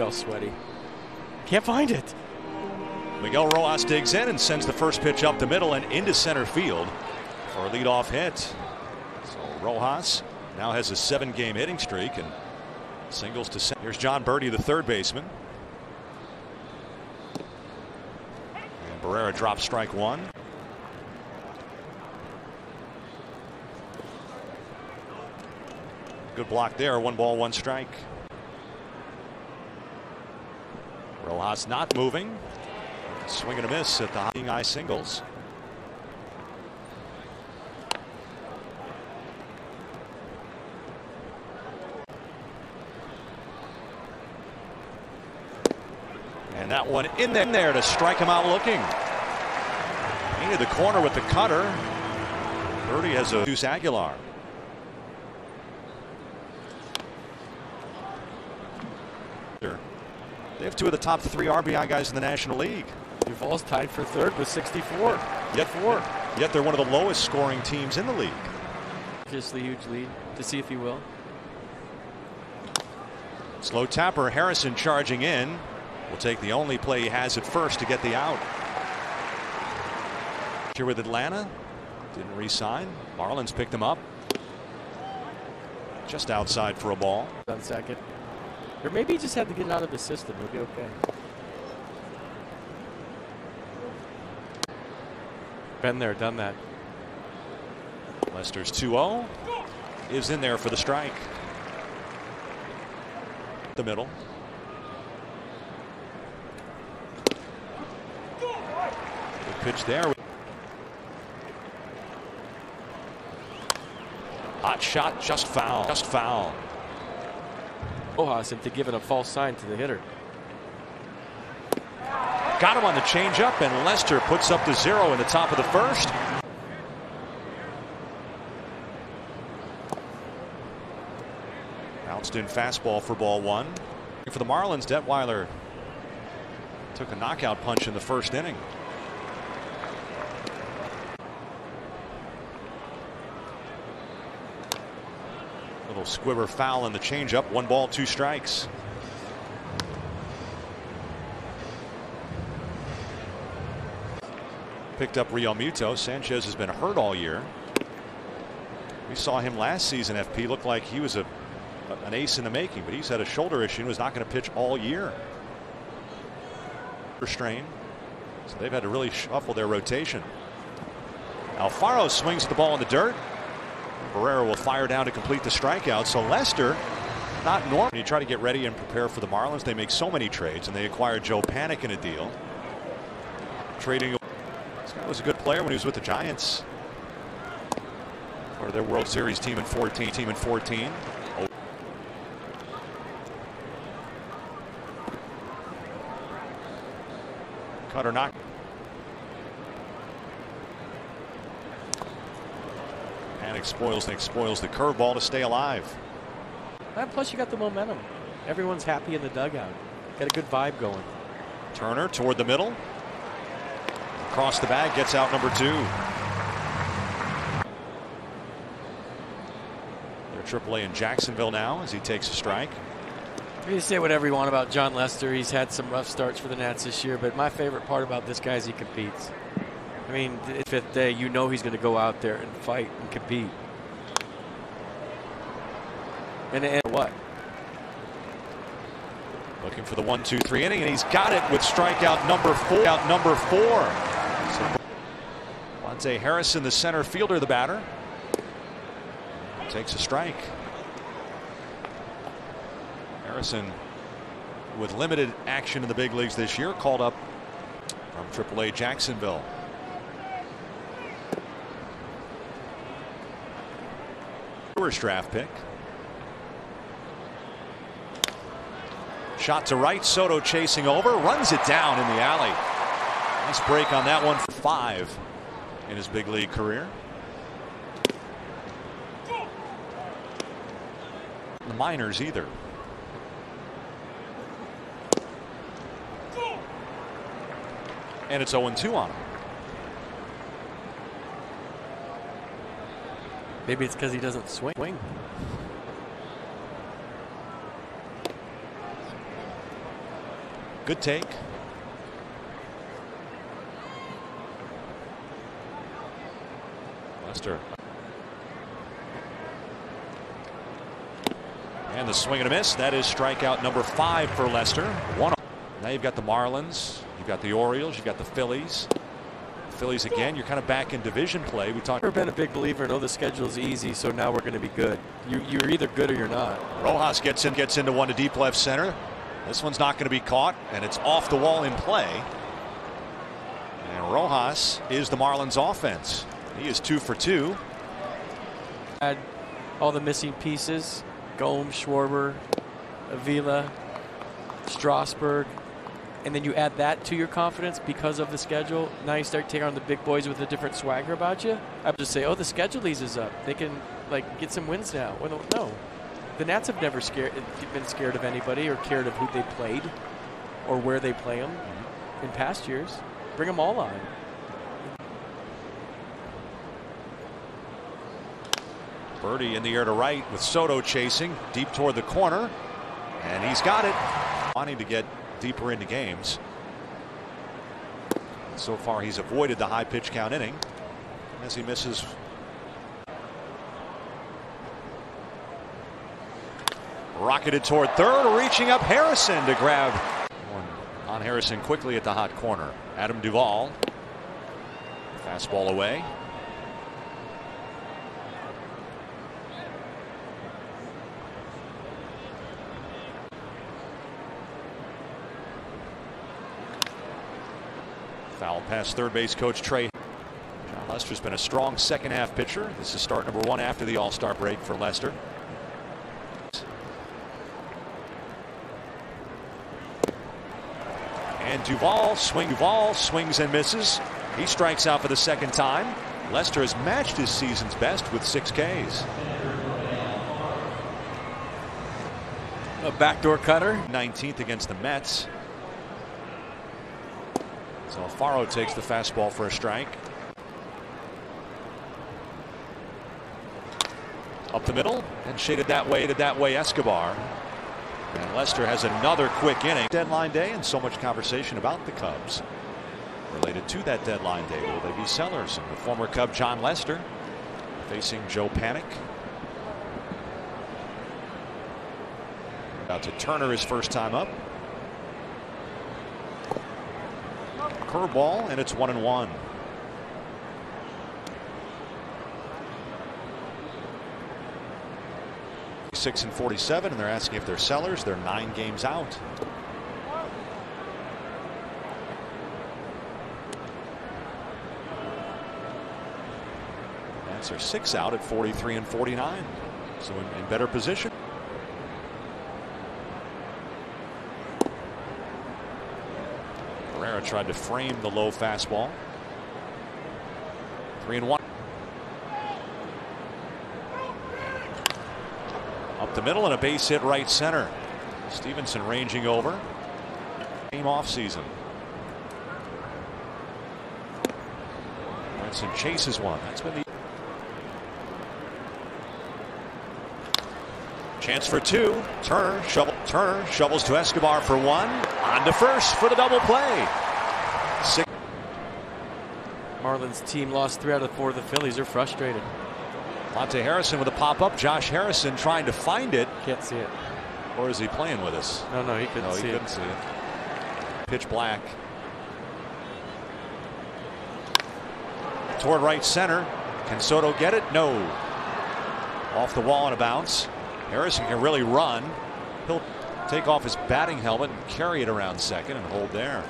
all sweaty. Can't find it. Miguel Rojas digs in and sends the first pitch up the middle and into center field for a leadoff hit. So Rojas now has a seven game hitting streak and singles to center. Here's Jon Berti, the third baseman. And Barrera drops strike one. Good block there. One ball, one strike. Rojas not moving. Swing and a miss at the high singles. And that one in there to strike him out looking. Into the corner with the cutter. Berti has a Deuce Aguilar. They have two of the top three RBI guys in the National League. Duvall's tied for third with 64. Yet, four. Yet they're one of the lowest scoring teams in the league. Just the huge lead to see if he will. Slow tapper, Harrison charging in. Will take the only play he has at first to get the out. Here with Atlanta. Didn't re-sign. Marlins picked him up. Just outside for a ball. On second. Or maybe he just had to get it out of the system. He'll be okay. Been there, done that. Lester's 2-0 is in there for the strike. The middle. Good pitch there. Hot shot, just foul, just foul. Rojas into giving a false sign to the hitter. Got him on the changeup, and Lester puts up the zero in the top of the first. Bounced in fastball for ball one. For the Marlins, Detwiler took a knockout punch in the first inning. Little squibber foul in the changeup. One ball, two strikes. Picked up Realmuto. Sanchez has been hurt all year. We saw him last season. FP looked like he was a an ace in the making, but he's had a shoulder issue and was not going to pitch all year. Strain. So they've had to really shuffle their rotation. Alfaro swings the ball in the dirt. Barrera will fire down to complete the strikeout. So Lester, not normal. You try to get ready and prepare for the Marlins. They make so many trades, and they acquired Joe Panik in a deal. Trading. This guy was a good player when he was with the Giants. Or their World Series team in 14. Team in 14. Oh. Cutter knock. Panik spoils Nick spoils the curveball to stay alive. And plus you got the momentum. Everyone's happy in the dugout. Got a good vibe going. Turner toward the middle. Across the bag gets out number two. They're AAA in Jacksonville now as he takes a strike. You say whatever you want about Jon Lester. He's had some rough starts for the Nats this year, but my favorite part about this guy is he competes. I mean, fifth day, you know he's going to go out there and fight and compete. And, and what? Looking for the one, two, three inning, and he's got it with strikeout number four. Out number four. So, Monte Harrison, the center fielder, the batter, takes a strike. Harrison, with limited action in the big leagues this year, called up from AAA Jacksonville. First draft pick. Shot to right. Soto chasing over. Runs it down in the alley. Nice break on that one for five in his big league career. The minors either. And it's 0 2 on him. Maybe it's because he doesn't swing. Good take. Lester. And the swing and a miss. That is strikeout number five for Lester. One. Now you've got the Marlins. You've got the Orioles. You've got the Phillies. The Phillies again. You're kind of back in division play. We talked. Never been a big believer. No, oh, the schedule's easy, so now we're going to be good. You, you're either good or you're not. Rojas gets in, gets into one to deep left center. This one's not going to be caught, and it's off the wall in play. And Rojas is the Marlins offense. He is two for two. Had all the missing pieces. Gomes, Schwarber, Avila, Strasburg. And then you add that to your confidence because of the schedule. Now you start taking on the big boys with a different swagger about you. I would just say, oh, the schedule eases up. They can like get some wins now. Well, no, the Nats have never scared, been scared of anybody or cared of who they played or where they play them mm-hmm. in past years. Bring them all on. Berti in the air to right with Soto chasing deep toward the corner. And he's got it. Wanting to get deeper into games. So far, he's avoided the high pitch count inning as he misses. Rocketed toward third, reaching up Harrison to grab on Harrison quickly at the hot corner. Adam Duvall. Fastball away. Foul past third base coach Trey. Jon Lester's been a strong second half pitcher. This is start number one after the All Star break for Lester. And Duvall swing Duvall swings and misses. He strikes out for the second time. Lester has matched his season's best with six Ks. A backdoor cutter. 19th against the Mets. So Alfaro takes the fastball for a strike. Up the middle and shaded that way to that way Escobar. And Lester has another quick inning. Deadline day and so much conversation about the Cubs related to that deadline day. Will they be sellers? And the former Cub Jon Lester facing Joe Panik. About to Turner his first time up. Curveball and it's one and one. Six and 47 and they're asking if they're sellers. They're nine games out. Nats are six out at 43 and 49. So in, in better position. Tried to frame the low fastball. Three and one. Up the middle and a base hit right center. Stevenson ranging over. Game off season. Brinson chases one. That's been the chance for two. Turner shovel. Turner shovels to Escobar for one. On to first for the double play. Six. Marlins team lost three out of four of the Phillies. They're frustrated. Monte Harrison with a pop up. Josh Harrison trying to find it. Can't see it. Or is he playing with us? No, no, he couldn't no, he see couldn't it. see it. Pitch black. Toward right center. Can Soto get it? No. Off the wall and a bounce. Harrison can really run. He'll take off his batting helmet and carry it around second and hold there.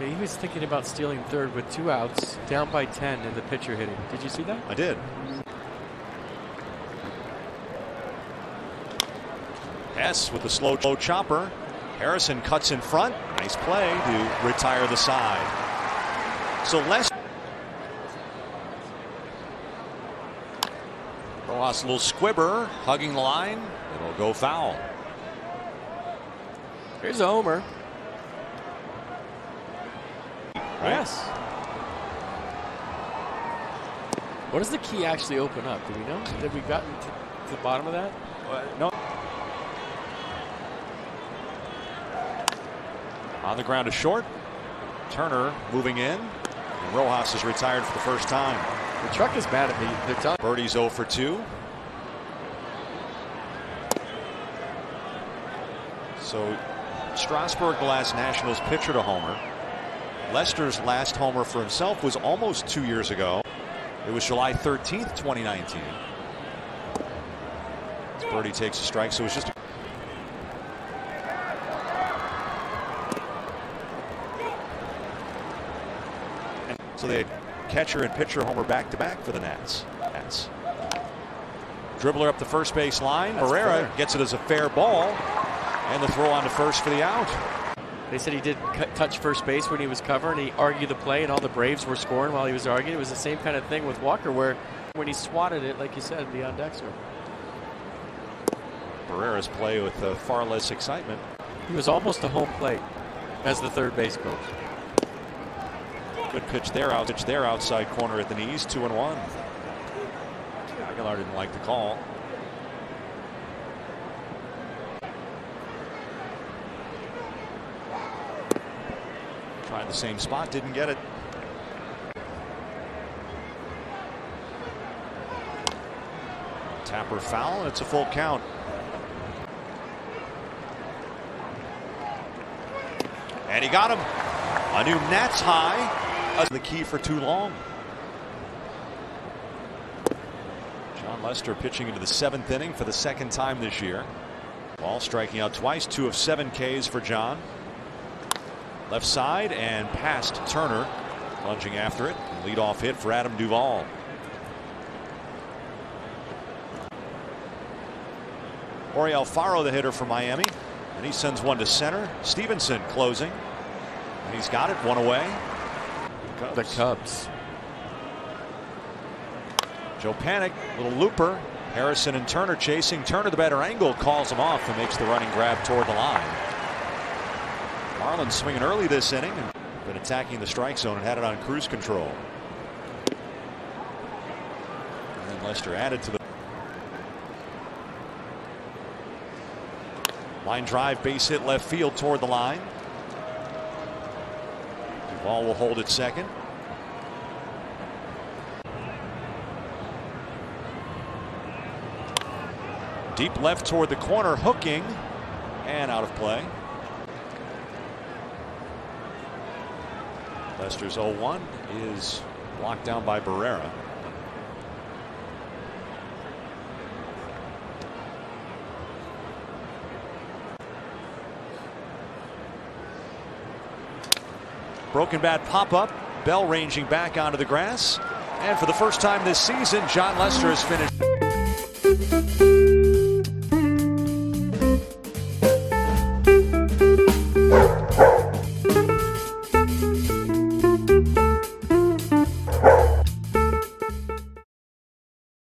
He was thinking about stealing third with two outs, down by 10, and the pitcher hitting. Did you see that? I did. S with the slow, chopper. Harrison cuts in front. Nice play to retire the side. So less. Rojas a little squibber, hugging the line. It'll go foul. Here's a homer. Right? Yes. What does the key actually open up? Do we know? Have we gotten to, to the bottom of that? No. On the ground to short. Turner moving in. And Rojas is retired for the first time. The truck is mad at me. They're Berti's 0 for 2. So Strasburg, the last Nationals pitcher to homer. Lester's last homer for himself was almost two years ago. It was July 13th, 2019. Berti takes a strike, so it's just a So they had catcher and pitcher homer back to back for the Nats. Nats. Dribbler up the first base line. Herrera gets it as a fair ball. And the throw on to first for the out. They said he did cut, touch first base when he was covering. He argued the play, and all the Braves were scoring while he was arguing. It was the same kind of thing with Walker, where when he swatted it, like you said, beyond Dexter, Barrera's play with uh, far less excitement. he was almost to home plate as the third base coach. Good pitch there, out pitch there, outside corner at the knees, two and one. Aguilar didn't like the call. Tried the same spot, didn't get it. Tapper foul, and it's a full count. And he got him. A new Nats high. The key for too long. Jon Lester pitching into the seventh inning for the second time this year. Ball striking out twice, two of seven Ks for Jon. Left side and past Turner. Lunging after it. Lead off hit for Adam Duvall. Ori Alfaro, the hitter for Miami. And he sends one to center. Stevenson closing. And he's got it one away. The Cubs. Joe Panik, little looper. Harrison and Turner chasing. Turner, the better angle, calls him off and makes the running grab toward the line. Marlins swinging early this inning and been attacking the strike zone and had it on cruise control. And then Lester added to the line drive, base hit left field toward the line. Duvall will hold it second. Deep left toward the corner, hooking and out of play. Lester's 0-1 is blocked down by Barrera. Broken bat pop up. Bell ranging back onto the grass. And for the first time this season, Jon Lester has finished.